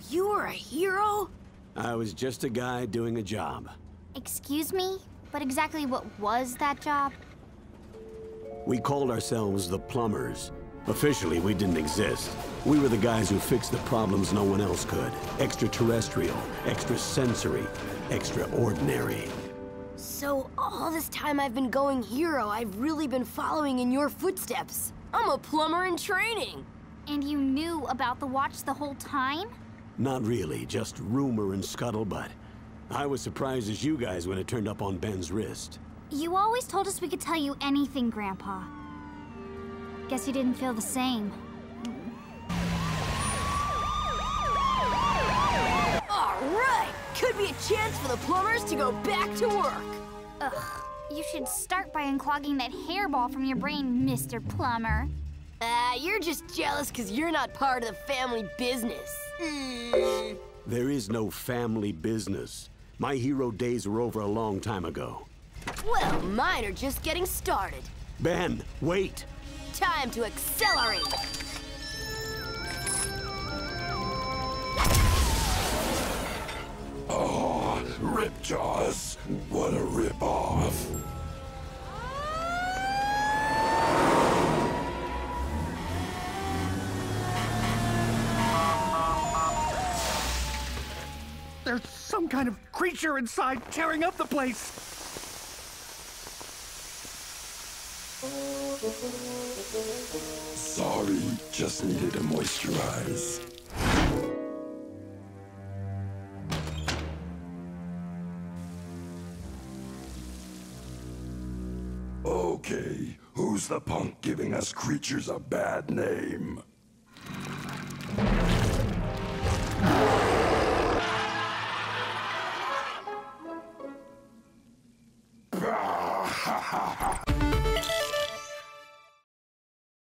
So, you were a hero? I was just a guy doing a job. Excuse me? But exactly what was that job? We called ourselves the Plumbers. Officially, we didn't exist. We were the guys who fixed the problems no one else could. Extraterrestrial, extrasensory, extraordinary. So, all this time I've been going hero, I've really been following in your footsteps. I'm a plumber in training. And you knew about the watch the whole time? Not really, just rumor and scuttlebutt. I was surprised as you guys when it turned up on Ben's wrist. You always told us we could tell you anything, Grandpa. Guess you didn't feel the same. All right! Could be a chance for the plumbers to go back to work. Ugh. You should start by unclogging that hairball from your brain, Mr. Plumber. Ah, uh, you're just jealous because you're not part of the family business. Mm. There is no family business. My hero days were over a long time ago. Well, mine are just getting started. Ben, wait! Time to accelerate! Oh, Ripjaws! There's some kind of creature inside tearing up the place! Sorry, just needed to moisturize. Okay, who's the punk giving us creatures a bad name? Ha ha ha!